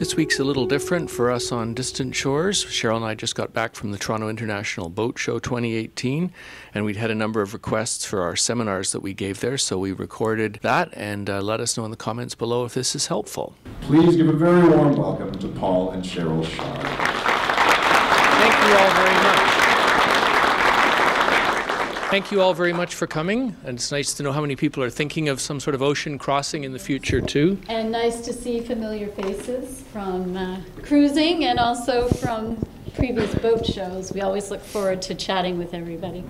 This week's a little different for us on distant shores. Sheryl and I just got back from the Toronto International Boat Show 2018, and we'd had a number of requests for our seminars that we gave there, so we recorded that and uh, let us know in the comments below if this is helpful. Please give a very warm welcome to Paul and Sheryl Shard. Thank you all very much. Thank you all very much for coming, and it's nice to know how many people are thinking of some sort of ocean crossing in the future too. And nice to see familiar faces from uh, cruising and also from previous boat shows. We always look forward to chatting with everybody.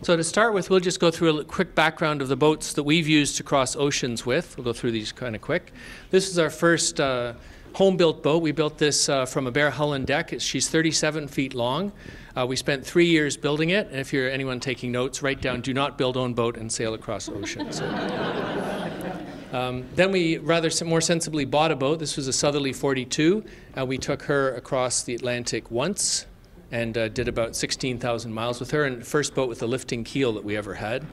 So to start with, we'll just go through a quick background of the boats that we've used to cross oceans with. We'll go through these kind of quick. This is our first uh, home-built boat. We built this uh, from a bare hull and deck. She's 37 feet long. Uh, we spent three years building it, and if you're anyone taking notes, write down "Do not build own boat and sail across oceans." um, then we rather more sensibly bought a boat. This was a Southerly 42. Uh, we took her across the Atlantic once and uh, did about 16,000 miles with her, and first boat with a lifting keel that we ever had.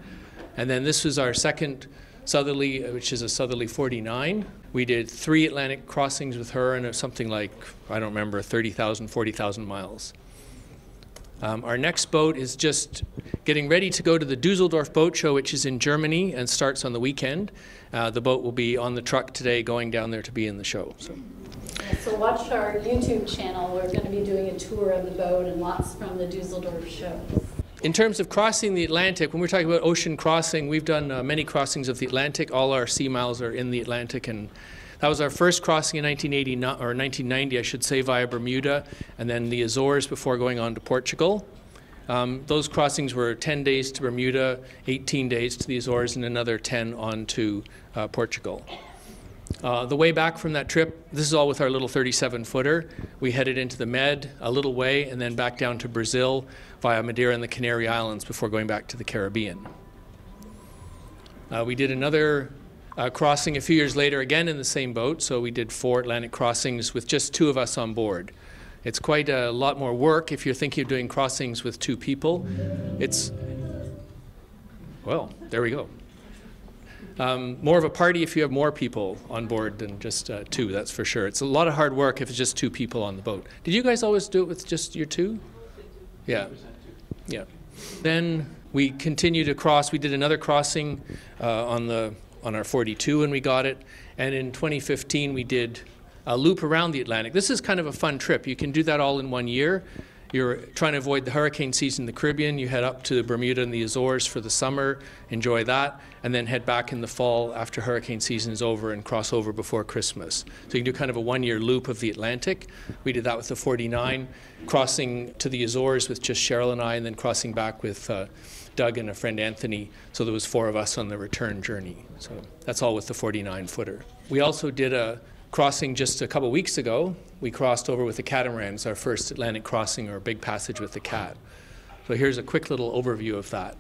And then this was our second Southerly, uh, which is a Southerly 49. We did three Atlantic crossings with her and something like, I don't remember, 30,000, 40,000 miles. Um, our next boat is just getting ready to go to the Dusseldorf Boat Show, which is in Germany and starts on the weekend. Uh, the boat will be on the truck today going down there to be in the show. So. So watch our YouTube channel. We're going to be doing a tour of the boat and lots from the Dusseldorf show. In terms of crossing the Atlantic, when we're talking about ocean crossing, we've done uh, many crossings of the Atlantic. All our sea miles are in the Atlantic and that was our first crossing in 1980 or 1990, I should say, via Bermuda, and then the Azores before going on to Portugal. Um, those crossings were 10 days to Bermuda, 18 days to the Azores, and another 10 on to uh, Portugal. Uh, the way back from that trip, this is all with our little 37 footer. We headed into the Med a little way and then back down to Brazil via Madeira and the Canary Islands before going back to the Caribbean. Uh, we did another uh, crossing a few years later, again in the same boat. So we did four Atlantic crossings with just two of us on board. It's quite a lot more work if you're thinking of doing crossings with two people. It's, well, there we go. Um, more of a party if you have more people on board than just uh, two, that's for sure. It's a lot of hard work if it's just two people on the boat. Did you guys always do it with just your two? Yeah. Yeah. Then we continued to cross. We did another crossing uh, on the on our 42 when we got it. And in 2015, we did a loop around the Atlantic. This is kind of a fun trip. You can do that all in one year. You're trying to avoid the hurricane season in the Caribbean. You head up to Bermuda and the Azores for the summer, enjoy that, and then head back in the fall after hurricane season is over and cross over before Christmas. So you can do kind of a one year loop of the Atlantic. We did that with the 49, crossing to the Azores with just Sheryl and I, and then crossing back with. Uh, Doug and a friend Anthony, so there was four of us on the return journey. So that's all with the 49 footer. We also did a crossing just a couple weeks ago. We crossed over with the catamarans, our first Atlantic crossing or big passage with the cat. So here's a quick little overview of that.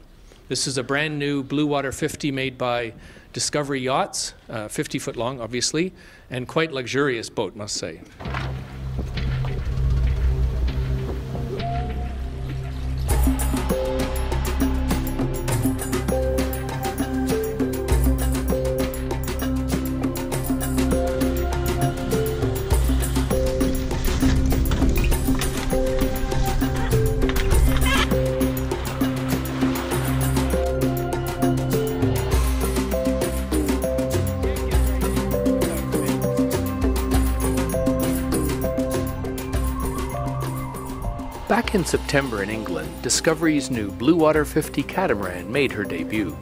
This is a brand new Bluewater 50 made by Discovery Yachts, uh, 50 foot long, obviously, and quite luxurious boat, must say. Back in September in England, Discovery's new Bluewater 50 catamaran made her debut.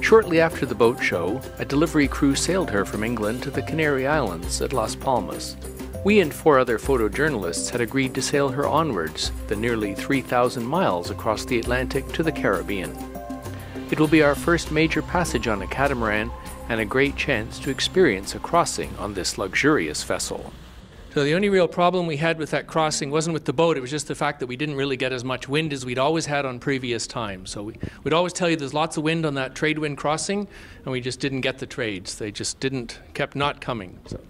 Shortly after the boat show, a delivery crew sailed her from England to the Canary Islands at Las Palmas. We and four other photojournalists had agreed to sail her onwards, the nearly 3,000 miles across the Atlantic to the Caribbean. It will be our first major passage on a catamaran and a great chance to experience a crossing on this luxurious vessel. So the only real problem we had with that crossing wasn't with the boat, it was just the fact that we didn't really get as much wind as we'd always had on previous times. So we, would always tell you there's lots of wind on that trade wind crossing, and we just didn't get the trades. They just didn't, kept not coming. So.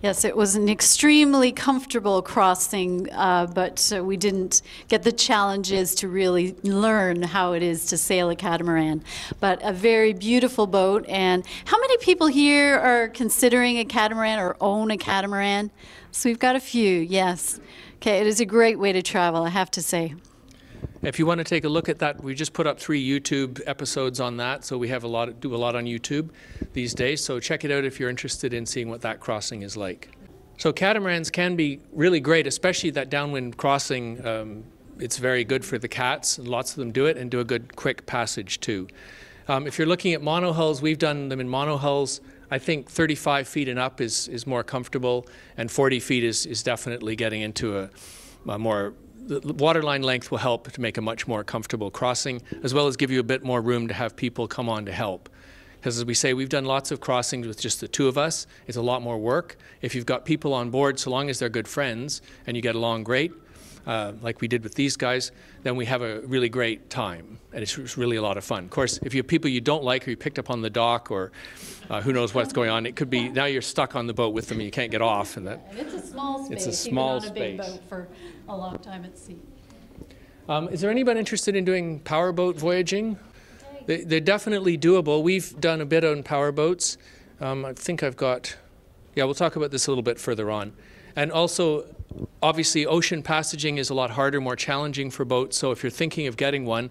Yes, it was an extremely comfortable crossing, uh, but uh, we didn't get the challenges to really learn how it is to sail a catamaran. But a very beautiful boat. And how many people here are considering a catamaran or own a catamaran? So we've got a few, yes. Okay, it is a great way to travel, I have to say. If you want to take a look at that, we just put up three YouTube episodes on that, so we have a lot, do a lot on YouTube these days. So check it out if you're interested in seeing what that crossing is like. So catamarans can be really great, especially that downwind crossing. Um, it's very good for the cats. And lots of them do it and do a good quick passage too. Um, if you're looking at monohulls, we've done them in monohulls. I think 35 feet and up is, is more comfortable, and 40 feet is, is definitely getting into a, a more the waterline length will help to make a much more comfortable crossing, as well as give you a bit more room to have people come on to help. Because as we say, we've done lots of crossings with just the two of us. It's a lot more work. If you've got people on board, so long as they're good friends and you get along great, uh, like we did with these guys, then we have a really great time. And it's, it's, really a lot of fun. Of course, if you have people you don't like or you picked up on the dock or uh, who knows what's going on, it could be now you're stuck on the boat with them and you can't get off. And that and it's a small space. It's a small You've been on space. a big boat for a long time at sea. Um, is there anybody interested in doing powerboat voyaging? They, they're definitely doable. We've done a bit on powerboats. Um, I think I've got, yeah, we'll talk about this a little bit further on. And also, obviously, ocean passaging is a lot harder, more challenging for boats. So if you're thinking of getting one,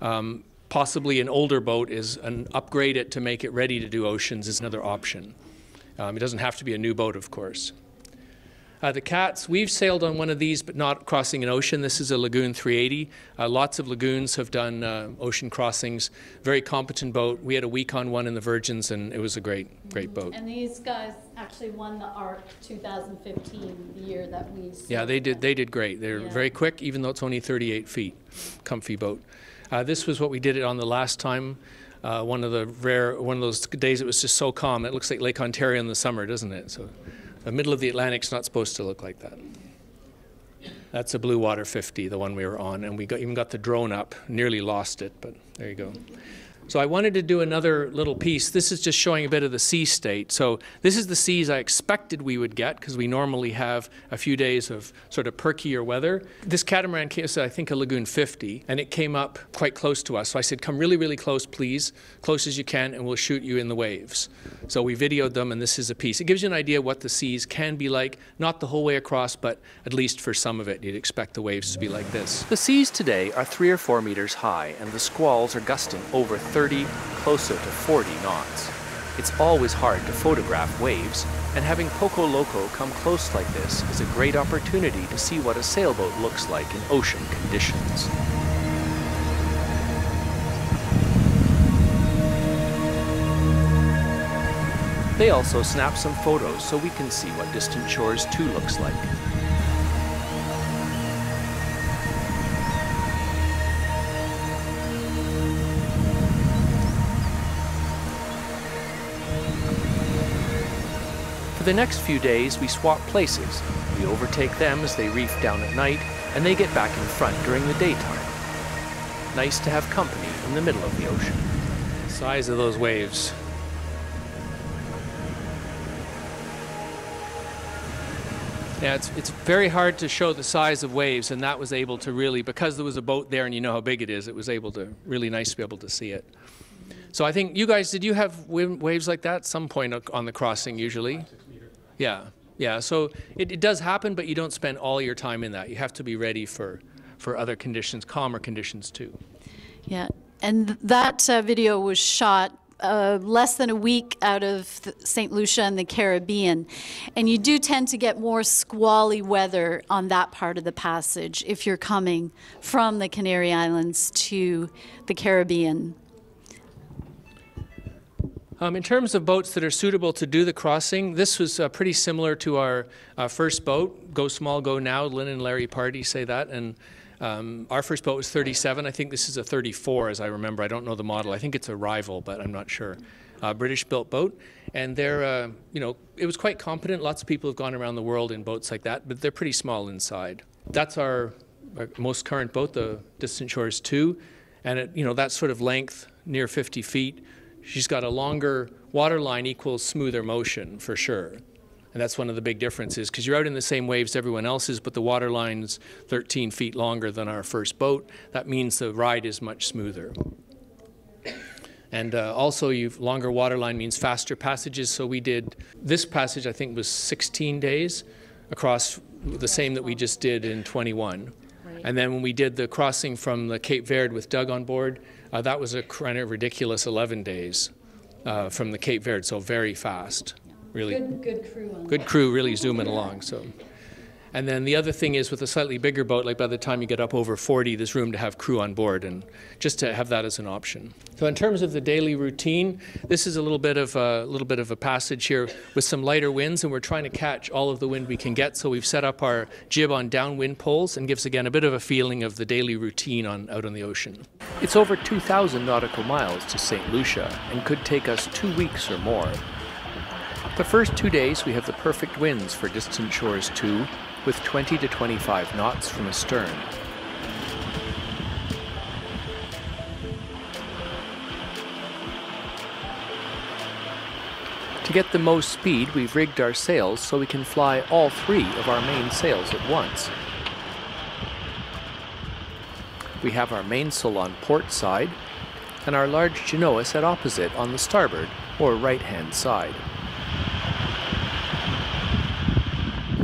um, possibly an older boat is an upgrade it to make it ready to do oceans is another option. Um, it doesn't have to be a new boat, of course. Uh, the cats, we've sailed on one of these, but not crossing an ocean. This is a Lagoon 380. Uh, lots of lagoons have done uh, ocean crossings. Very competent boat. We had a week on one in the Virgins, and it was a great, great boat. And these guys actually won the ARC 2015, the year that we. Yeah, they did. They did great. They're Yeah. very quick, even though it's only 38 feet. Comfy boat. Uh, this was what we did it on the last time. Uh, one of the rare, one of those days it was just so calm. It looks like Lake Ontario in the summer, doesn't it? So, the middle of the Atlantic's not supposed to look like that. That's a Bluewater 50, the one we were on, and we got, even got the drone up. Nearly lost it, but there you go. So I wanted to do another little piece. This is just showing a bit of the sea state. So this is the seas I expected we would get because we normally have a few days of sort of perkier weather. This catamaran came, so I think a Lagoon 50, and it came up quite close to us. So I said, come really, really close, please, close as you can, and we'll shoot you in the waves. So we videoed them, and this is a piece. It gives you an idea what the seas can be like, not the whole way across, but at least for some of it, you'd expect the waves to be like this. The seas today are three or four meters high, and the squalls are gusting over 30, closer to 40 knots. It's always hard to photograph waves, and having Poco Loco come close like this is a great opportunity to see what a sailboat looks like in ocean conditions. They also snap some photos so we can see what Distant Shores 2 looks like. The next few days, we swap places. We overtake them as they reef down at night, and they get back in front during the daytime. Nice to have company in the middle of the ocean. Size of those waves. Yeah, it's, it's very hard to show the size of waves, and that was able to really, because there was a boat there and you know how big it is, it was able to, really nice to be able to see it. So I think you guys, did you have waves like that some point on the crossing usually? Yeah, yeah. So it, it does happen, but you don't spend all your time in that. You have to be ready for, for other conditions, calmer conditions too. Yeah, and th- that uh, video was shot uh, less than a week out of St. Lucia and the Caribbean. And you do tend to get more squally weather on that part of the passage if you're coming from the Canary Islands to the Caribbean. Um, in terms of boats that are suitable to do the crossing, this was uh, pretty similar to our uh, first boat, Go Small, Go Now. Lin and Larry Pardey say that. And um, our first boat was 37. I think this is a 34, as I remember. I don't know the model. I think it's a rival, but I'm not sure. Uh, British built boat. And they're, uh, you know, it was quite competent. Lots of people have gone around the world in boats like that, but they're pretty small inside. That's our, our most current boat, the Distant Shores 2. And, it, you know, that sort of length, near 50 feet. She's got a longer water line equals smoother motion for sure. And that's one of the big differences because you're out in the same waves everyone else is, but the water line's 13 feet longer than our first boat. That means the ride is much smoother. And uh, also, you've longer water line means faster passages. So we did this passage, I think, was 16 days across the same that we just did in 21. And then when we did the crossing from the Cape Verde with Doug on board, uh, that was a kind of ridiculous 11 days uh, from the Cape Verde, so very fast. Really Good, good crew on good crew, really zooming along. So. And then the other thing is with a slightly bigger boat, like by the time you get up over 40, there's room to have crew on board and just to have that as an option. So in terms of the daily routine, this is a little bit of a little bit of a passage here with some lighter winds, and we're trying to catch all of the wind we can get. So we've set up our jib on downwind poles and gives again a bit of a feeling of the daily routine on out on the ocean. It's over 2,000 nautical miles to St. Lucia and could take us two weeks or more. The first two days we have the perfect winds for Distant Shores 2, with 20 to 25 knots from astern. To get the most speed, we've rigged our sails so we can fly all three of our main sails at once. We have our mainsail on port side and our large genoa set opposite on the starboard or right hand side.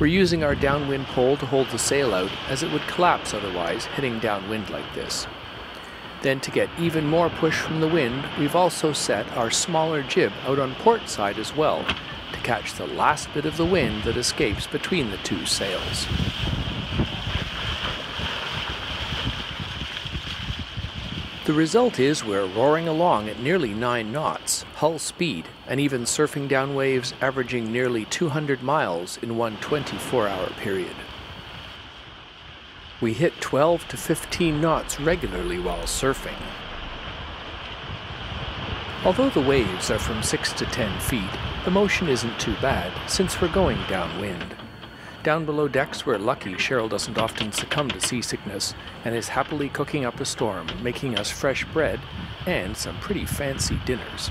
We're using our downwind pole to hold the sail out as it would collapse otherwise heading downwind like this. Then to get even more push from the wind, we've also set our smaller jib out on port side as well to catch the last bit of the wind that escapes between the two sails. The result is we're roaring along at nearly 9 knots, hull speed, and even surfing down waves averaging nearly 200 miles in one 24 hour period. We hit 12 to 15 knots regularly while surfing. Although the waves are from 6 to 10 feet, the motion isn't too bad since we're going downwind. Down below decks, we're lucky Sheryl doesn't often succumb to seasickness and is happily cooking up a storm, making us fresh bread and some pretty fancy dinners.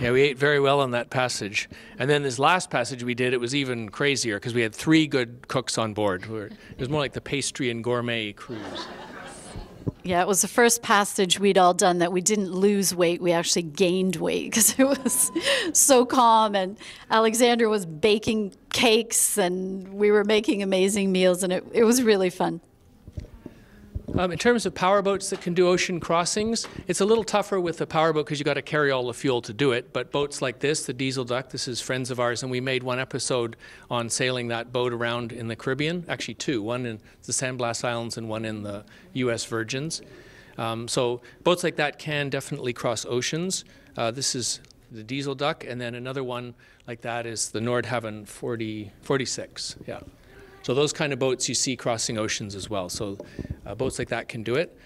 Yeah, we ate very well on that passage. And then this last passage we did, it was even crazier because we had three good cooks on board. It was more like the pastry and gourmet cruise. Yeah, it was the first passage we'd all done that we didn't lose weight. We actually gained weight because it was so calm. And Alexander was baking cakes and we were making amazing meals, and it, it was really fun. Um, in terms of powerboats that can do ocean crossings, it's a little tougher with a powerboat because you've got to carry all the fuel to do it. But boats like this, the Diesel Duck, this is friends of ours, and we made one episode on sailing that boat around in the Caribbean. Actually, two: one in the San Blas Islands and one in the U.S. Virgins. Um, so boats like that can definitely cross oceans. Uh, this is the Diesel Duck, and then another one like that is the Nordhavn 40, 46. Yeah. So those kind of boats you see crossing oceans as well. So uh, boats like that can do it.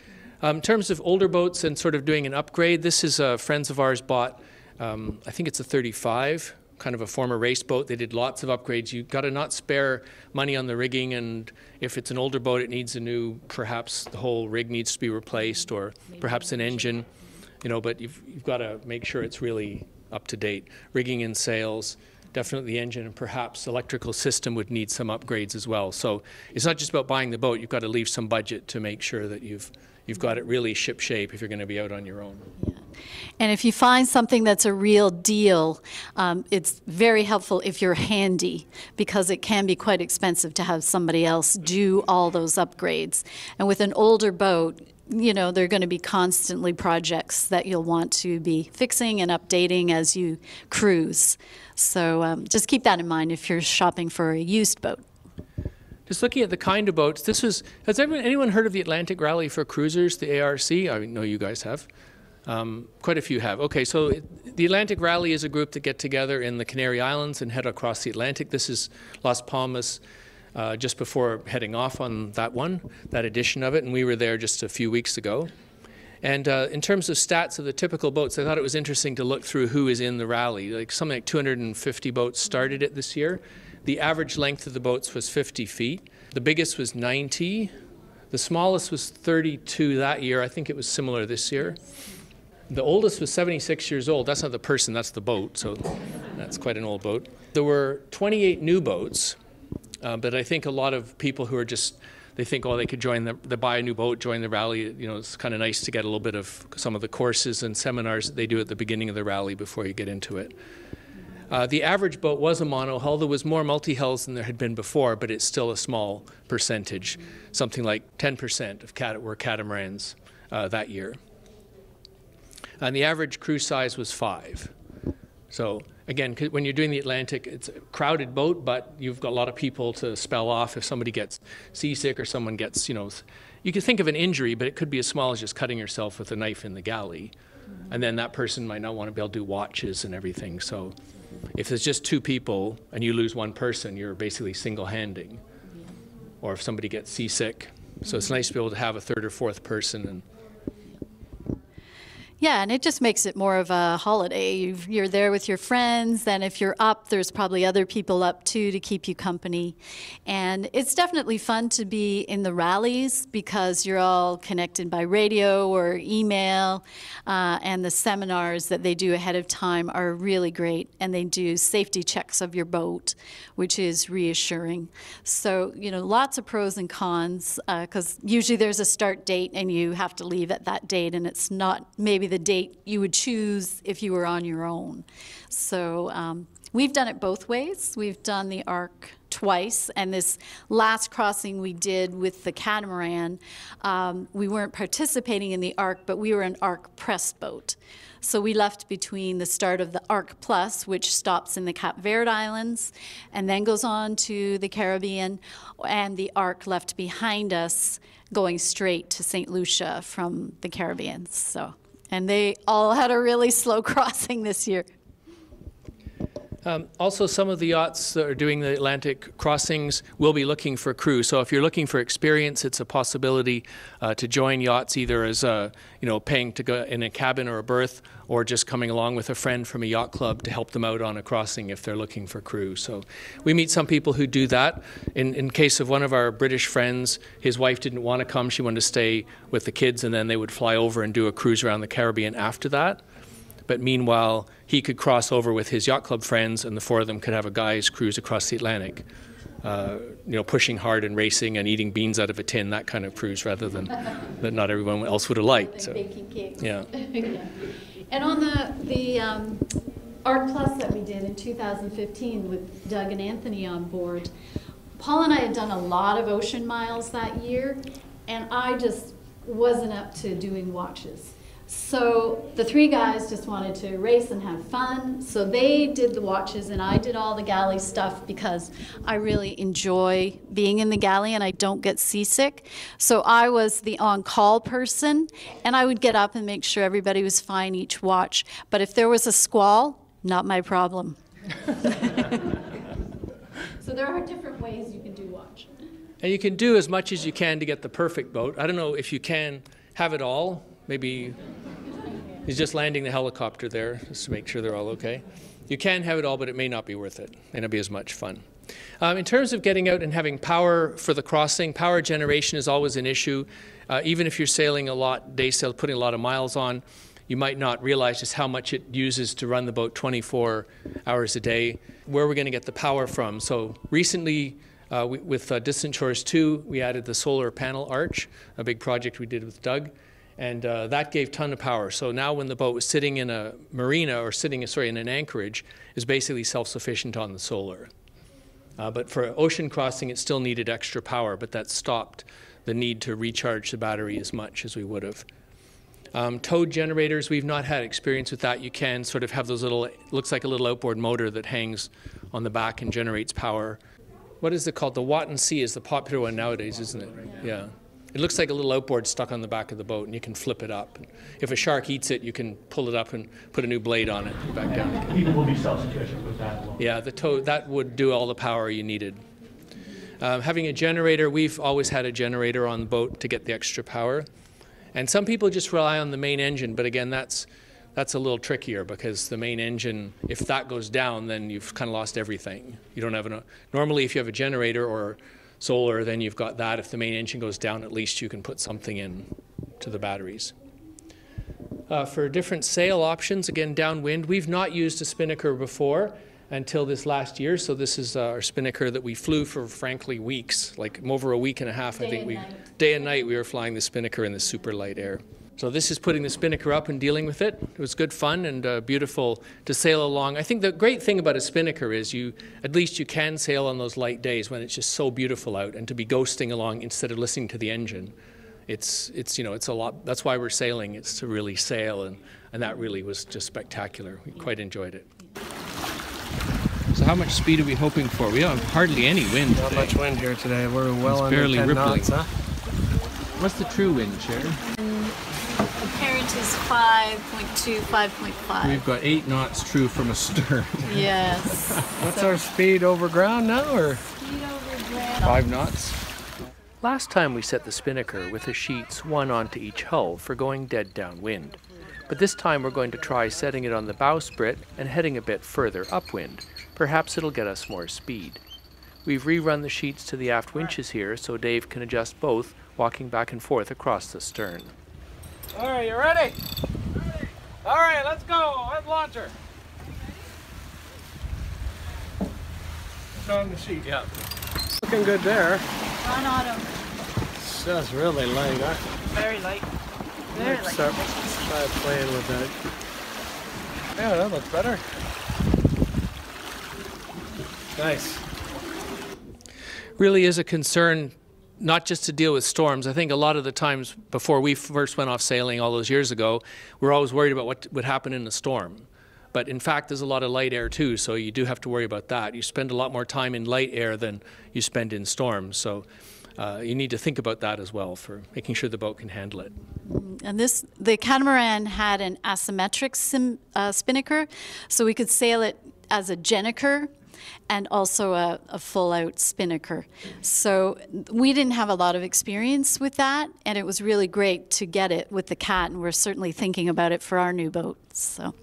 Um, in terms of older boats and sort of doing an upgrade, this is uh, friends of ours bought. Um, I think it's a 35, kind of a former race boat. They did lots of upgrades. You've got to not spare money on the rigging, and if it's an older boat, it needs a new. Perhaps the whole rig needs to be replaced, or perhaps an engine. You know, but you've, you've got to make sure it's really up to date. Rigging and sails definitely the engine and perhaps electrical system would need some upgrades as well. So it's not just about buying the boat, you've got to leave some budget to make sure that you've you've got it really ship shape if you're going to be out on your own. And if you find something that's a real deal, um, it's very helpful if you're handy because it can be quite expensive to have somebody else do all those upgrades. And with an older boat, you know, there are going to be constantly projects that you'll want to be fixing and updating as you cruise. So um, just keep that in mind if you're shopping for a used boat. Just looking at the kind of boats, this was, has anyone, anyone heard of the Atlantic Rally for Cruisers, the ARC? I know you guys have. Um, quite a few have. Okay, so it, the Atlantic Rally is a group that get together in the Canary Islands and head across the Atlantic. This is Las Palmas uh, just before heading off on that one, that edition of it, and we were there just a few weeks ago. And uh, in terms of stats of the typical boats, I thought it was interesting to look through who is in the rally. Like something like 250 boats started it this year. The average length of the boats was 50 feet. The biggest was 90. The smallest was 32 that year. I think it was similar this year. The oldest was 76 years old. That's not the person, that's the boat. So that's quite an old boat. There were 28 new boats, uh, but I think a lot of people who are just they think, oh, they could join the, buy a new boat, join the rally. You know, it's kind of nice to get a little bit of some of the courses and seminars that they do at the beginning of the rally before you get into it. Uh, the average boat was a monohull. There was more multi-hulls than there had been before, but it's still a small percentage. Something like 10% of cat- were catamarans uh, that year. And the average crew size was five. So again, when you're doing the Atlantic, it's a crowded boat, but you've got a lot of people to spell off if somebody gets seasick or someone gets, you know, you can think of an injury, but it could be as small as just cutting yourself with a knife in the galley. And then that person might not want to be able to do watches and everything. So if there's just two people and you lose one person, you're basically single handing. Or if somebody gets seasick. So it's nice to be able to have a third or fourth person and Yeah, and it just makes it more of a holiday. You've, you're there with your friends, and if you're up, there's probably other people up too to keep you company. And it's definitely fun to be in the rallies because you're all connected by radio or email, uh, and the seminars that they do ahead of time are really great. And they do safety checks of your boat, which is reassuring. So, you know, lots of pros and cons because usually there's a start date and you have to leave at that date, and it's not maybe the date you would choose if you were on your own. So um, we've done it both ways. We've done the ARC twice, and this last crossing we did with the catamaran, um, we weren't participating in the ARC, but we were an ARC press boat. So we left between the start of the ARC Plus, which stops in the Cap Verde Islands and then goes on to the Caribbean, and the ARC left behind us going straight to St. Lucia from the Caribbean. So and they all had a really slow crossing this year. Um, also, some of the yachts that are doing the Atlantic crossings will be looking for crew. So, if you're looking for experience, it's a possibility uh, to join yachts either as uh, you know paying to go in a cabin or a berth, or just coming along with a friend from a yacht club to help them out on a crossing if they're looking for crew. So, we meet some people who do that. In in case of one of our British friends, his wife didn't want to come; she wanted to stay with the kids, and then they would fly over and do a cruise around the Caribbean after that. But meanwhile, he could cross over with his yacht club friends, and the four of them could have a guy's cruise across the Atlantic. Uh, you know, pushing hard and racing and eating beans out of a tin, that kind of cruise, rather than that not everyone else would have liked. So, yeah. yeah. And on the the um, ARC Plus that we did in 2015 with Doug and Anthony on board, Paul and I had done a lot of ocean miles that year, and I just wasn't up to doing watches. So the three guys just wanted to race and have fun. So they did the watches and I did all the galley stuff because I really enjoy being in the galley and I don't get seasick. So I was the on call person and I would get up and make sure everybody was fine each watch. But if there was a squall, not my problem. so there are different ways you can do watch. And you can do as much as you can to get the perfect boat. I don't know if you can have it all. Maybe he's just landing the helicopter there just to make sure they're all okay. You can have it all, but it may not be worth it. May not be as much fun. Um, in terms of getting out and having power for the crossing, power generation is always an issue. Uh, even if you're sailing a lot, day sail, putting a lot of miles on, you might not realize just how much it uses to run the boat 24 hours a day. Where we're we going to get the power from? So recently, uh, we, with uh, Distant Shores 2, we added the solar panel arch, a big project we did with Doug and uh, that gave ton of power. So now when the boat was sitting in a marina or sitting, sorry, in an anchorage, is basically self-sufficient on the solar. Uh, but for ocean crossing, it still needed extra power, but that stopped the need to recharge the battery as much as we would have. Um, towed generators, we've not had experience with that. You can sort of have those little, looks like a little outboard motor that hangs on the back and generates power. What is it called? The Watt & Sea is the popular one nowadays, isn't it? Yeah. It looks like a little outboard stuck on the back of the boat, and you can flip it up. If a shark eats it, you can pull it up and put a new blade on it back down again. People will be self-sufficient with that. alone. Yeah, the tow that would do all the power you needed. Um, having a generator, we've always had a generator on the boat to get the extra power. And some people just rely on the main engine, but again, that's that's a little trickier because the main engine, if that goes down, then you've kind of lost everything. You don't have an. Normally, if you have a generator or solar, then you've got that. If the main engine goes down, at least you can put something in to the batteries. uh, for different sail options, again, downwind. We've not used a spinnaker before until this last year, so this is uh, our spinnaker that we flew for, frankly, weeks, like over a week and a half, I think we, day and night, we were flying the spinnaker in the super light air. So this is putting the spinnaker up and dealing with it. It was good fun and uh, beautiful to sail along. I think the great thing about a spinnaker is you, at least you can sail on those light days when it's just so beautiful out, and to be ghosting along instead of listening to the engine. It's, it's you know, it's a lot. That's why we're sailing. It's to really sail, and, and that really was just spectacular. We quite enjoyed it. So how much speed are we hoping for? We don't have hardly any wind Not today. much wind here today. We're well It's under barely 10 rippling. knots, huh? What's the true wind, Sharon? Apparent is 5.2, 5.5. We've got eight knots true from astern. Yes. What's our speed over ground now, or? Five knots. Last time we set the spinnaker with the sheets one onto each hull for going dead downwind. But this time we're going to try setting it on the bowsprit and heading a bit further upwind. Perhaps it'll get us more speed. We've rerun the sheets to the aft winches here so Dave can adjust both, walking back and forth across the stern. All right, you ready? ready. All right, let's go. Head launcher. On the sheet. Yeah. Looking good there. On autumn. It's just really light, huh? Very light. Very Let's start try playing with that. Yeah, that looks better. Nice. really is a concern not just to deal with storms. I think a lot of the times before we first went off sailing all those years ago, we we're always worried about what would happen in a storm. But in fact, there's a lot of light air too, so you do have to worry about that. You spend a lot more time in light air than you spend in storms, so uh, you need to think about that as well for making sure the boat can handle it. And this, the catamaran had an asymmetric sim, uh, spinnaker, so we could sail it as a gennaker and also a, a full out spinnaker. So we didn't have a lot of experience with that, and it was really great to get it with the cat, and we're certainly thinking about it for our new boat. So.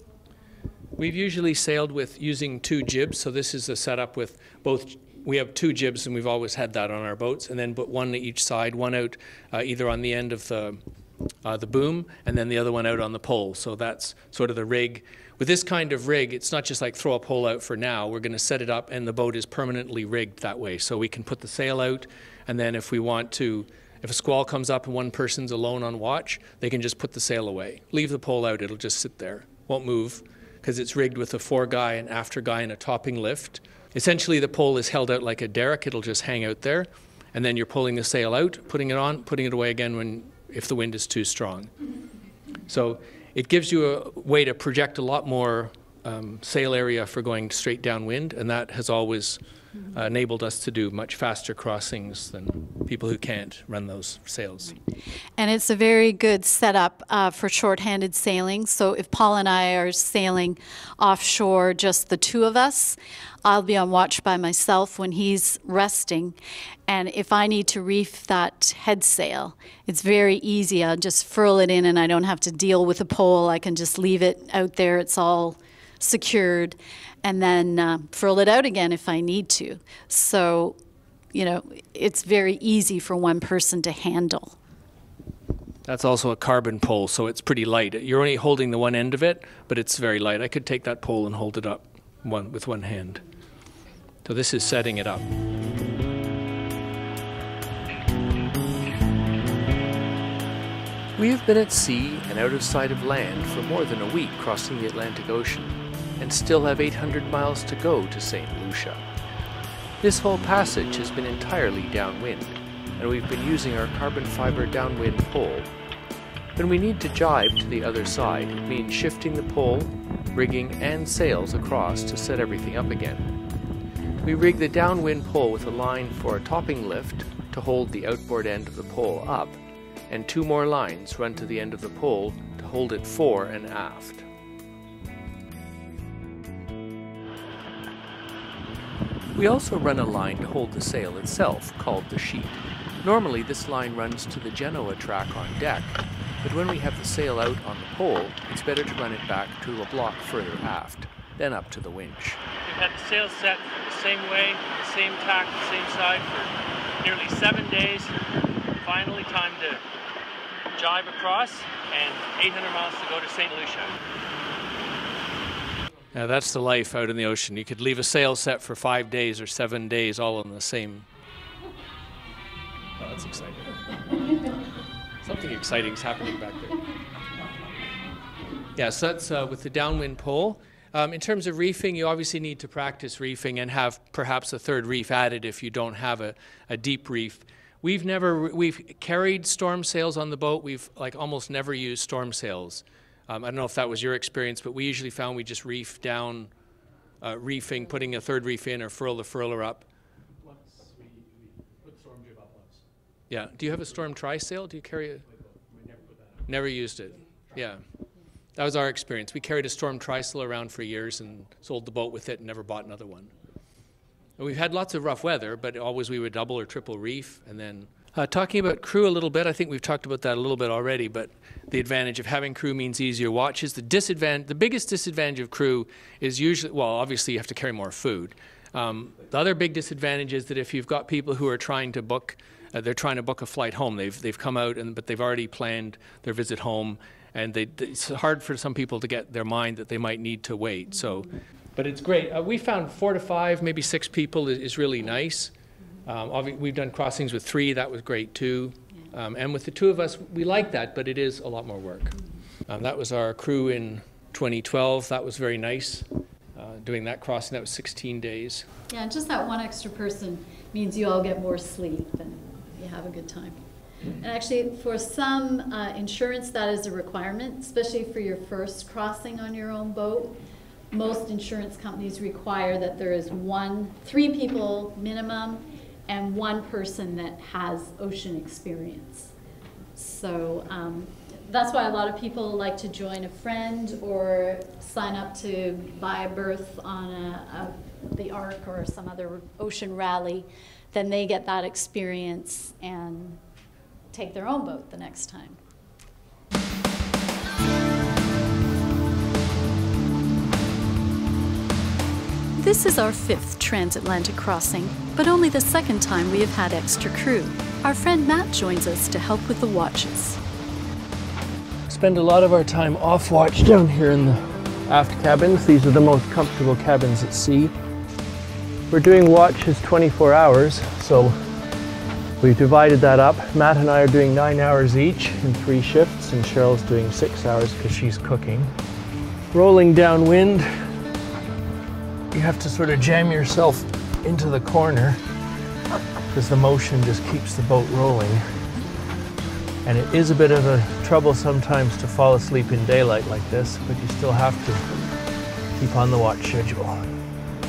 We've usually sailed with using two jibs, so this is a setup with both. We have two jibs, and we've always had that on our boats, and then put one to each side, one out uh, either on the end of the uh, the boom, and then the other one out on the pole. So that's sort of the rig. With this kind of rig, it's not just like throw a pole out for now. We're going to set it up, and the boat is permanently rigged that way. So we can put the sail out, and then if we want to, if a squall comes up and one person's alone on watch, they can just put the sail away. Leave the pole out, it'll just sit there, won't move, because it's rigged with a fore guy, an after guy, and a topping lift. Essentially, the pole is held out like a derrick, it'll just hang out there, and then you're pulling the sail out, putting it on, putting it away again when if the wind is too strong. So it gives you a way to project a lot more um, sail area for going straight downwind, and that has always uh, enabled us to do much faster crossings than people who can't run those sails. And it's a very good setup uh, for shorthanded sailing. So if Paul and I are sailing offshore, just the two of us, I'll be on watch by myself when he's resting. And if I need to reef that head sail, it's very easy. I'll just furl it in and I don't have to deal with a pole. I can just leave it out there. It's all secured. And then uh, furl it out again if I need to. So, you know, it's very easy for one person to handle. That's also a carbon pole, so it's pretty light. You're only holding the one end of it, but it's very light. I could take that pole and hold it up one with one hand. So this is setting it up. We have been at sea and out of sight of land for more than a week crossing the Atlantic Ocean, and still have 800 miles to go to St. Lucia. This whole passage has been entirely downwind, and we've been using our carbon fiber downwind pole. When we need to jibe to the other side, it means shifting the pole, rigging, and sails across to set everything up again. We rig the downwind pole with a line for a topping lift to hold the outboard end of the pole up, and two more lines run to the end of the pole to hold it fore and aft. We also run a line to hold the sail itself, called the sheet. Normally this line runs to the Genoa track on deck, but when we have the sail out on the pole, it's better to run it back to a block further aft, then up to the winch. We've had the sail set the same way, the same tack, the same side for nearly seven days. Finally, time to jibe across, and 800 miles to go to St. Lucia. Yeah, that's the life out in the ocean. You could leave a sail set for five days or seven days all in the same. Oh, that's exciting. Something exciting is happening back there. Yeah, so that's uh, with the downwind pole. Um, in terms of reefing, you obviously need to practice reefing and have perhaps a third reef added if you don't have a, a deep reef. We've never we've carried storm sails on the boat. We've like almost never used storm sails. Um, I don't know if that was your experience, but we usually found we just reef down, uh, reefing, putting a third reef in or furl the furler up. Once we, we put storm jib up once. Yeah. Do you have a storm trysail? Do you carry a? Never put that up. Never used it. Yeah. That was our experience. We carried a storm trysail around for years and sold the boat with it and never bought another one. And we've had lots of rough weather, but always we would double or triple reef. And then uh, talking about crew a little bit, I think we've talked about that a little bit already, but the advantage of having crew means easier watches. The disadvantage, the biggest disadvantage of crew is usually, well, obviously you have to carry more food. Um, the other big disadvantage is that if you've got people who are trying to book, uh, they're trying to book a flight home. They've they've come out and but they've already planned their visit home, and they, it's hard for some people to get their mind that they might need to wait. So, but it's great. Uh, we found four to five, maybe six people is, is really nice. Um, we've done crossings with three. That was great too. Um, and with the two of us, we like that, but it is a lot more work. Um, that was our crew in 2012. That was very nice. Uh, doing that crossing, that was 16 days. Yeah, and just that one extra person means you all get more sleep and you have a good time. And actually, for some uh, insurance, that is a requirement, especially for your first crossing on your own boat. Most insurance companies require that there is one, three people minimum, and one person that has ocean experience. So um, that's why a lot of people like to join a friend or sign up to buy a berth on a, a, the ARC or some other ocean rally. Then they get that experience and take their own boat the next time. This is our fifth transatlantic crossing, but only the second time we have had extra crew. Our friend Matt joins us to help with the watches. Spend a lot of our time off watch down here in the aft cabins. These are the most comfortable cabins at sea. We're doing watches 24 hours, so we've divided that up. Matt and I are doing nine hours each in three shifts, and Sheryl's doing six hours because she's cooking. Rolling downwind, you have to sort of jam yourself into the corner because the motion just keeps the boat rolling. And it is a bit of a trouble sometimes to fall asleep in daylight like this, but you still have to keep on the watch schedule.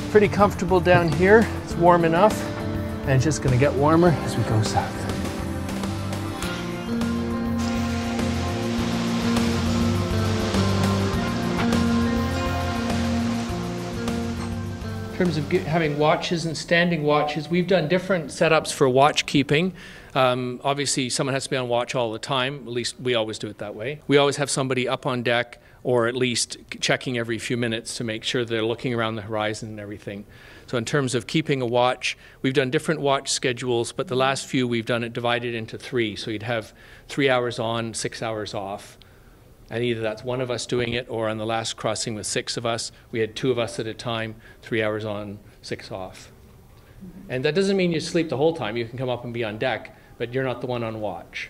Pretty comfortable down here. It's warm enough, and it's just gonna get warmer as we go south. In terms of having watches and standing watches, we've done different setups for watch keeping. Um, obviously, someone has to be on watch all the time. At least we always do it that way. We always have somebody up on deck, or at least checking every few minutes to make sure they're looking around the horizon and everything. So, in terms of keeping a watch, we've done different watch schedules, but the last few we've done it divided into three. So you'd have three hours on, six hours off. And either that's one of us doing it, or on the last crossing with six of us, we had two of us at a time, three hours on, six off. And that doesn't mean you sleep the whole time. You can come up and be on deck, but you're not the one on watch.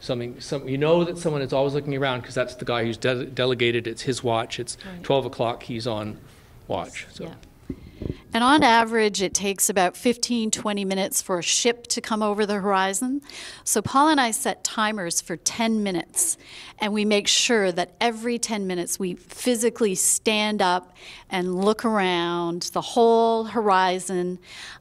Something, some, you know that someone is always looking around because that's the guy who's de- delegated. It's his watch. It's Right. 12 o'clock. He's on watch. So. Yeah. And on average, it takes about 15, 20 minutes for a ship to come over the horizon. So Paul and I set timers for 10 minutes, and we make sure that every 10 minutes we physically stand up and look around the whole horizon.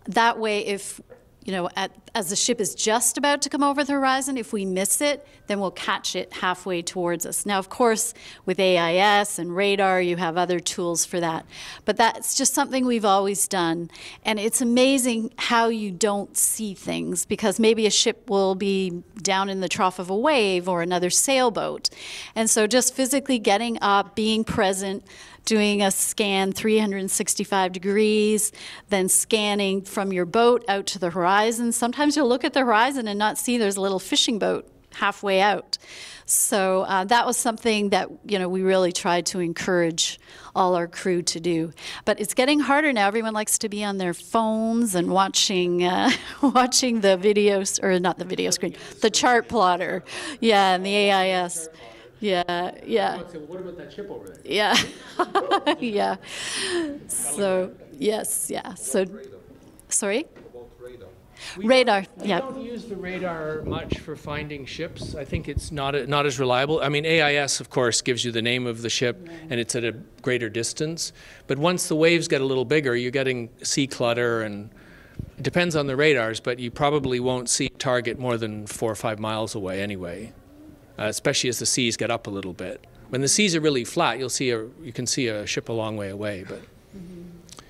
That way, if you know, at, as the ship is just about to come over the horizon, if we miss it, then we'll catch it halfway towards us. Now, of course, with AIS and radar, you have other tools for that. But that's just something we've always done. And it's amazing how you don't see things because maybe a ship will be down in the trough of a wave or another sailboat. And so just physically getting up, being present, doing a scan 365 degrees, then scanning from your boat out to the horizon. Sometimes you'll look at the horizon and not see there's a little fishing boat halfway out. So uh, that was something that you know we really tried to encourage all our crew to do. But it's getting harder now. Everyone likes to be on their phones and watching uh, watching the videos or not the video screen, the chart plotter, yeah, and the AIS. Yeah, yeah. What about that ship over there? Yeah. yeah. So, yes, yeah. So, sorry? Radar, We yeah. don't use the radar much for finding ships. I think it's not not as reliable. I mean, AIS, of course, gives you the name of the ship, mm. and it's at a greater distance. But once the waves get a little bigger, you're getting sea clutter, and it depends on the radars. But you probably won't see a target more than four or five miles away anyway, uh, especially as the seas get up a little bit. When the seas are really flat, you'll see a you can see a ship a long way away, but.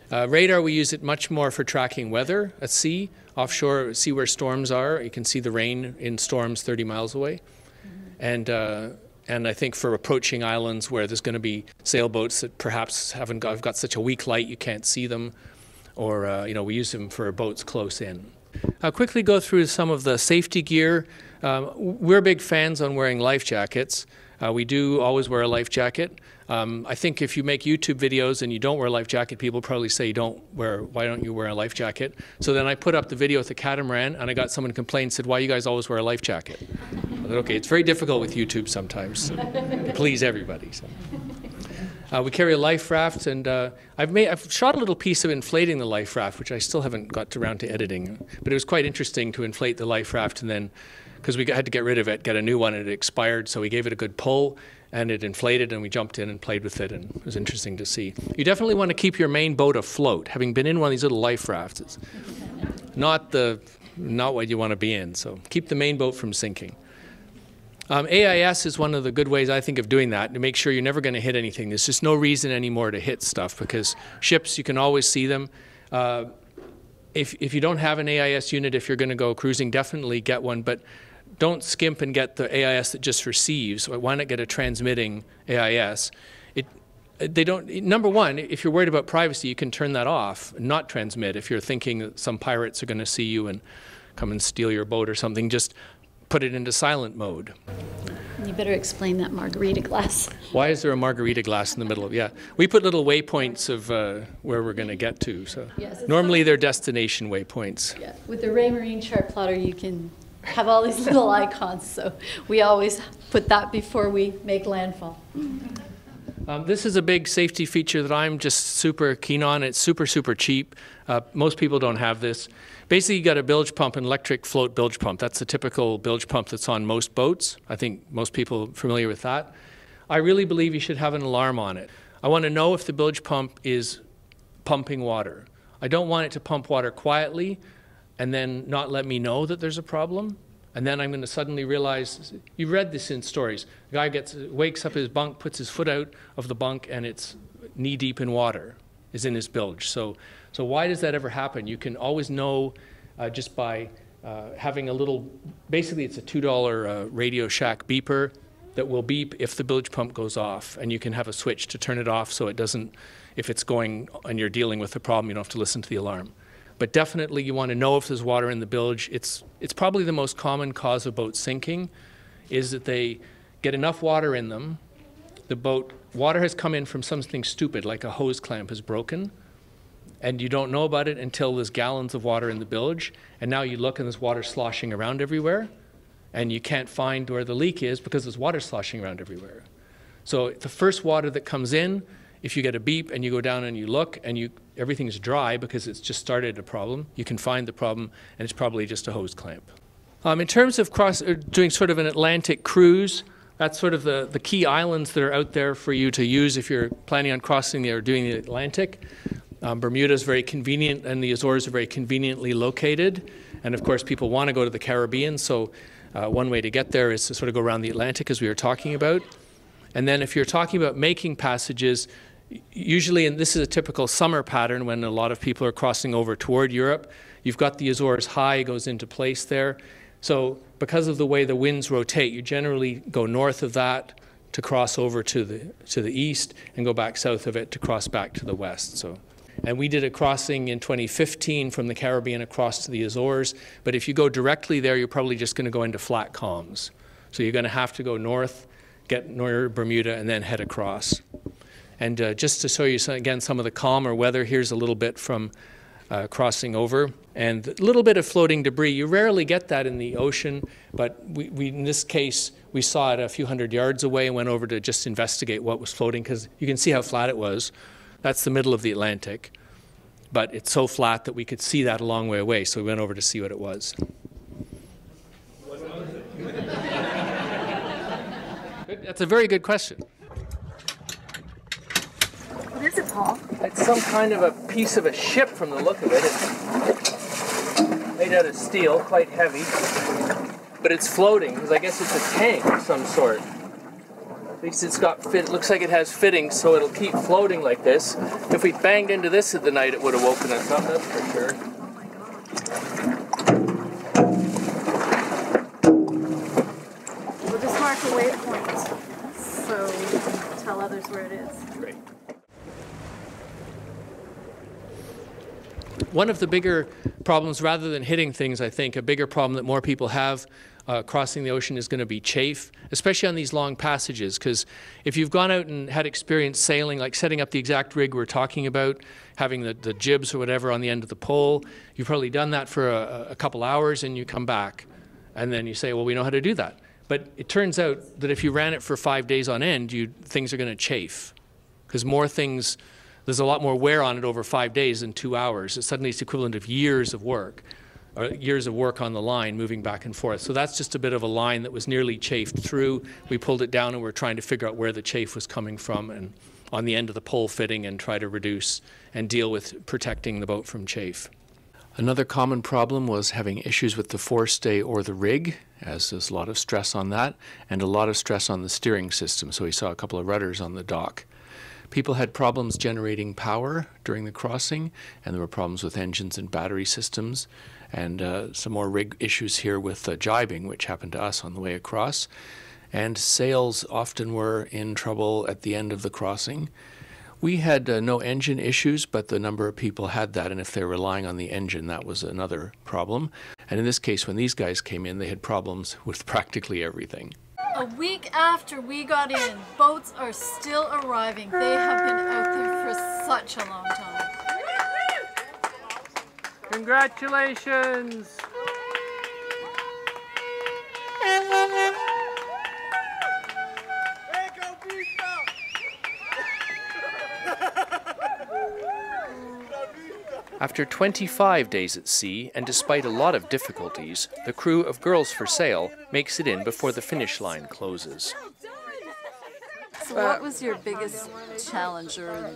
Uh, radar, we use it much more for tracking weather at sea, offshore, see where storms are. You can see the rain in storms 30 miles away. And, uh, and I think for approaching islands where there's going to be sailboats that perhaps haven't got, have got such a weak light you can't see them, or uh, you know, we use them for boats close in. I'll quickly go through some of the safety gear. Um, we're big fans on wearing life jackets. Uh, we do always wear a life jacket. Um, I think if you make YouTube videos and you don't wear a life jacket, people probably say, "Don't wear. Why don't you wear a life jacket?" So then I put up the video with the catamaran, and I got someone complain and said, "Why you guys always wear a life jacket?" I said, "Okay, it's very difficult with YouTube sometimes to please everybody." So. Uh, we carry a life raft, and uh, I've made I've shot a little piece of inflating the life raft, which I still haven't got around to editing. But it was quite interesting to inflate the life raft, and then because we had to get rid of it, get a new one, and it expired, so we gave it a good pull, and it inflated, and we jumped in and played with it, and it was interesting to see. You definitely want to keep your main boat afloat. Having been in one of these little life rafts, it's not the not what you want to be in. So keep the main boat from sinking. Um, AIS is one of the good ways I think of doing that to make sure you're never going to hit anything. There's just no reason anymore to hit stuff because ships, you can always see them. Uh, if, if you don't have an AIS unit, if you're going to go cruising, definitely get one, but don't skimp and get the AIS that just receives. Why not get a transmitting AIS? It, they don't. Number one, if you're worried about privacy, you can turn that off, and not transmit. If you're thinking that some pirates are going to see you and come and steal your boat or something, just put it into silent mode. You better explain that margarita glass. Why is there a margarita glass in the middle of? Yeah, we put little waypoints of uh, where we're going to get to. So Yes, normally they're destination waypoints. Yeah. With the Raymarine chart plotter, you can have all these little icons, so we always put that before we make landfall. Um, this is a big safety feature that I'm just super keen on. It's super, super cheap. Uh, most people don't have this. Basically, you got a bilge pump, an electric float bilge pump. That's the typical bilge pump that's on most boats. I think most people are familiar with that. I really believe you should have an alarm on it. I want to know if the bilge pump is pumping water. I don't want it to pump water quietly and then not let me know that there's a problem. And then I'm going to suddenly realize you've read this in stories. The guy gets wakes up in his bunk, puts his foot out of the bunk, and it's knee deep in water, is in his bilge. So, so why does that ever happen? You can always know uh, just by uh, having a little. Basically, it's a two dollar uh, Radio Shack beeper that will beep if the bilge pump goes off, and you can have a switch to turn it off so it doesn't. If it's going and you're dealing with the problem, you don't have to listen to the alarm. But definitely, you want to know if there's water in the bilge. It's it's probably the most common cause of boats sinking, is that they get enough water in them. The boat water has come in from something stupid, like a hose clamp is broken, and you don't know about it until there's gallons of water in the bilge, and now you look and there's water sloshing around everywhere, and you can't find where the leak is because there's water sloshing around everywhere. So the first water that comes in, if you get a beep and you go down and you look and you everything's dry because it's just started a problem, you can find the problem and it's probably just a hose clamp. Um, in terms of cross, uh, doing sort of an Atlantic cruise, that's sort of the, the key islands that are out there for you to use if you're planning on crossing the, or doing the Atlantic. Um, Bermuda is very convenient, and the Azores are very conveniently located. And of course, people want to go to the Caribbean, so uh, one way to get there is to sort of go around the Atlantic, as we were talking about. And then if you're talking about making passages, usually, and this is a typical summer pattern when a lot of people are crossing over toward Europe, you've got the Azores high goes into place there. So because of the way the winds rotate, you generally go north of that to cross over to the to the east and go back south of it to cross back to the west. So and we did a crossing in 2015 from the Caribbean across to the Azores. But if you go directly there, you're probably just going to go into flat calms. So you're going to have to go north, get near Bermuda, and then head across. And uh, just to show you again some of the calmer weather, here's a little bit from uh, crossing over, and a little bit of floating debris. You rarely get that in the ocean, but we, we, in this case, we saw it a few hundred yards away and went over to just investigate what was floating because you can see how flat it was. That's the middle of the Atlantic, but it's so flat that we could see that a long way away, so we went over to see what it was. That's a very good question. What is it, Paul? It's some kind of a piece of a ship from the look of it. It's made out of steel, quite heavy. But it's floating, because I guess it's a tank of some sort. At least it's got fit. It looks like it has fittings, so it'll keep floating like this. If we banged into this at the night, it would have woken us up, that's for sure. We'll just mark a waypoint so we can tell others where it is. Great. One of the bigger problems, rather than hitting things, I think, a bigger problem that more people have uh, crossing the ocean is going to be chafe, especially on these long passages. Because if you've gone out and had experience sailing, like setting up the exact rig we're talking about, having the, the jibs or whatever on the end of the pole, you've probably done that for a, a couple hours and you come back. And then you say, well, we know how to do that. But it turns out that if you ran it for five days on end, you, things are going to chafe. Because more things, there's a lot more wear on it over five days than two hours. It suddenly it's equivalent of years of work, or years of work on the line moving back and forth. So that's just a bit of a line that was nearly chafed through. We pulled it down and we're trying to figure out where the chafe was coming from and on the end of the pole fitting and try to reduce and deal with protecting the boat from chafe. Another common problem was having issues with the forestay or the rig, as there's a lot of stress on that, and a lot of stress on the steering system. So we saw a couple of rudders on the dock. People had problems generating power during the crossing, and there were problems with engines and battery systems, and uh, some more rig issues here with uh, jibing, which happened to us on the way across. And sails often were in trouble at the end of the crossing. We had uh, no engine issues, but the number of people had that, and if they're relying on the engine, that was another problem. And in this case, when these guys came in, they had problems with practically everything. A week after we got in, boats are still arriving. They have been out there for such a long time. Congratulations! After 25 days at sea, and despite a lot of difficulties, the crew of Girls for Sail makes it in before the finish line closes. So, what was your biggest challenge or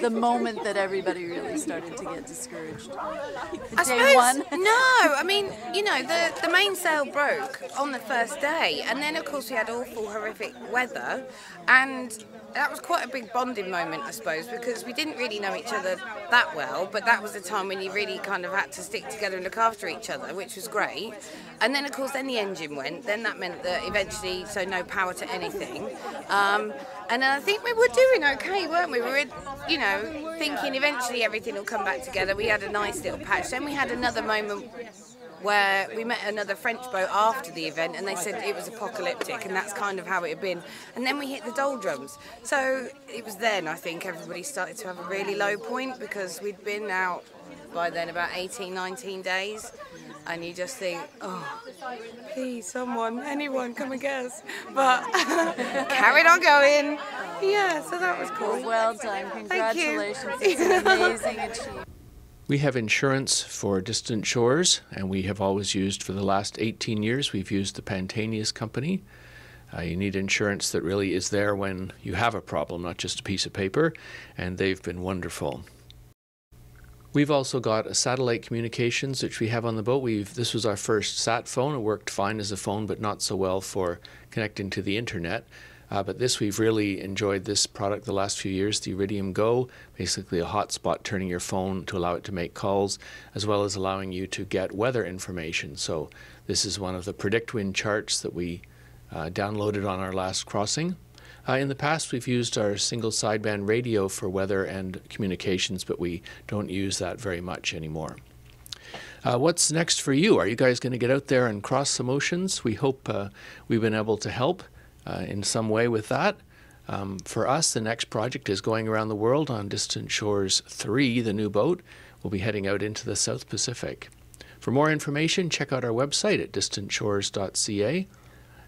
the moment that everybody really started to get discouraged? I Day suppose, one? no, I mean, you know, the, the main sail broke on the first day, and then of course we had awful, horrific weather, and that was quite a big bonding moment, I suppose, because we didn't really know each other that well, but that was the time when you really kind of had to stick together and look after each other, which was great. And then, of course, then the engine went. Then that meant that eventually, so no power to anything. Um, and I think we were doing okay, weren't we? We were, you know, thinking eventually everything will come back together. We had a nice little patch. Then we had another moment where we met another French boat after the event and they said it was apocalyptic and that's kind of how it had been. And then we hit the doldrums. So it was then I think everybody started to have a really low point because we'd been out by then about 18, 19 days. And you just think, oh, please, someone, anyone, come and get us. But carried on going. Yeah, so that was cool. Well done. Congratulations. It's an amazing achievement. We have insurance for distant shores, and we have always used for the last 18 years, we've used the Pantaenius Company. Uh, you need insurance that really is there when you have a problem, not just a piece of paper, and they've been wonderful. We've also got a satellite communications which we have on the boat. We've this was our first sat phone. It worked fine as a phone, but not so well for connecting to the internet. Uh, but this we've really enjoyed this product the last few years, the Iridium Go, basically a hotspot turning your phone to allow it to make calls, as well as allowing you to get weather information. So this is one of the PredictWind charts that we uh, downloaded on our last crossing. Uh, in the past, we've used our single sideband radio for weather and communications, but we don't use that very much anymore. Uh, what's next for you? Are you guys going to get out there and cross some oceans? We hope uh, we've been able to help uh, in some way with that. Um, for us, the next project is going around the world on Distant Shores 3, the new boat. We'll be heading out into the South Pacific. For more information, check out our website at distantshores.ca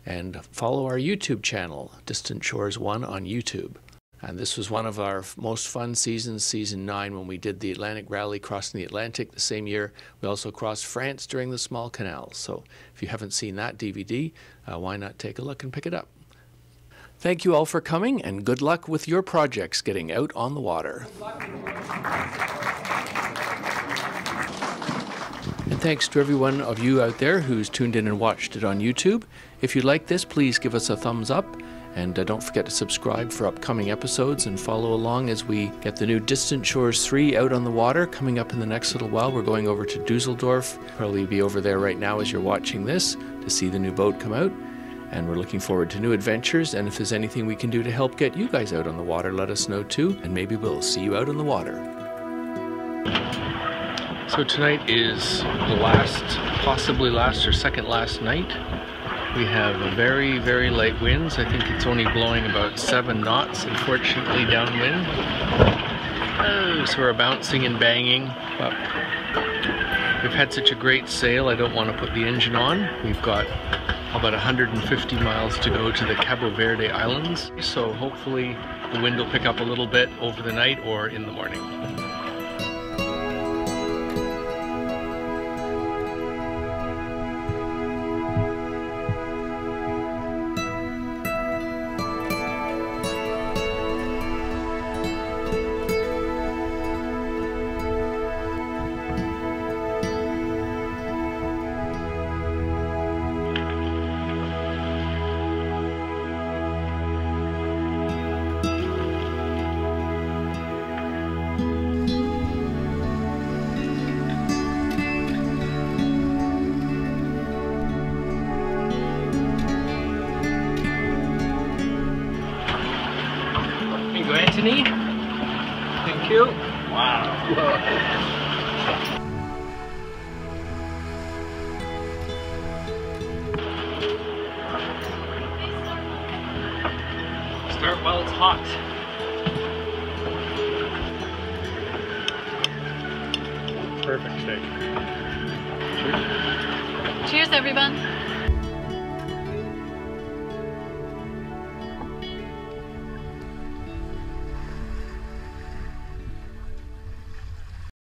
and follow our YouTube channel, Distant Shores 1 on YouTube. And this was one of our most fun seasons, season nine, when we did the Atlantic Rally crossing the Atlantic the same year. We also crossed France during the Small Canal. So if you haven't seen that DVD, uh, why not take a look and pick it up? Thank you all for coming, and good luck with your projects getting out on the water. And thanks to every one of you out there who's tuned in and watched it on YouTube. If you like this, please give us a thumbs up. And uh, don't forget to subscribe for upcoming episodes and follow along as we get the new Distant Shores 3 out on the water coming up in the next little while. We're going over to Dusseldorf. Probably be over there right now as you're watching this to see the new boat come out. And we're looking forward to new adventures. And if there's anything we can do to help get you guys out on the water, let us know too. And maybe we'll see you out on the water. So tonight is the last, possibly last or second last night. We have very, very light winds. I think it's only blowing about seven knots, unfortunately, downwind. Oh, so we're bouncing and banging, but we've had such a great sail, I don't want to put the engine on. We've got about 150 miles to go to the Cabo Verde Islands, so hopefully the wind will pick up a little bit over the night or in the morning.